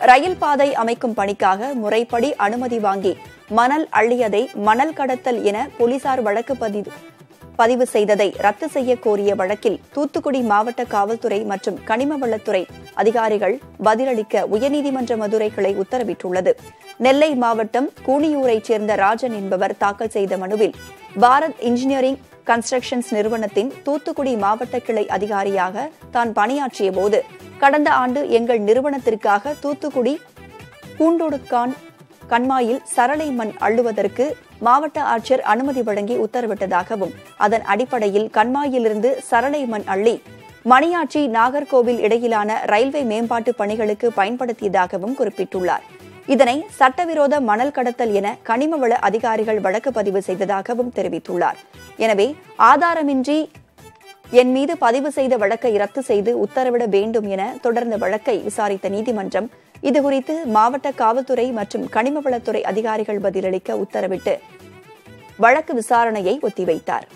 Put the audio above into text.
ரயில் பாதை அமைக்கும் பணிக்காக முறைப்படி அனுமதி வாங்கி மணல் அள்ளியதை மணல் கடத்தல் என போலீசார் வழக்கு பதிவு பதிவு செய்ததை ரத்து செய்ய கோரிய வழக்கில் தூத்துக்குடி மாவட்ட காவல்துறை மற்றும் கனிம வளத்துறை அதிகாரிகள் பதிலளிக்க உயர்நீதிமன்ற மதுரை கிளை உத்தரவிட்டுள்ளது. நெல்லை மாவட்டம் கூனியூரைச் சேர்ந்த ராஜன் என்பவர் தாக்கல் செய்த மனுவில் பாரத் இன்ஜினியரிங் கன்ஸ்ட்ரக்ஷன்ஸ் நிறுவனத்தின் தூத்துக்குடி மாவட்ட கிளை அதிகாரியாக தான் பணியாற்றிய போது கடந்த ஆண்டு எங்கள் நிறுவனத்திற்காக தூத்துக்குடி பூண்டொடுக்கான் கண்மாயில் சரளை மண் அள்ளுவதற்கு மாவட்ட ஆட்சியர் அனுமதி வழங்கி உத்தரவிட்டதாகவும் அதன் அடிப்படையில் கண்மாயிலிருந்து சரளை மண் அள்ளி மணியாச்சி நாகர்கோவில் இடையிலான ரயில்வே மேம்பாட்டு பணிகளுக்கு பயன்படுத்தியதாகவும் குறிப்பிட்டுள்ளார். இதனை சட்டவிரோத மணல் கடத்தல் என கனிமவள அதிகாரிகள் வழக்கு பதிவு செய்ததாகவும் தெரிவித்துள்ளார். எனவே ஆதாரமின்றி என் மீது பதிவு செய்த வழக்கை ரத்து செய்து உத்தரவிட வேண்டும் என தொடர்ந்த வழக்கை விசாரித்த நீதிமன்றம் இதுகுறித்து மாவட்ட காவல்துறை மற்றும் கனிமவளத்துறை அதிகாரிகள் பதிலளிக்க உத்தரவிட்டு வழக்கு விசாரணையை ஒத்திவைத்தாா்